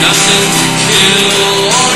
Nothing to kill.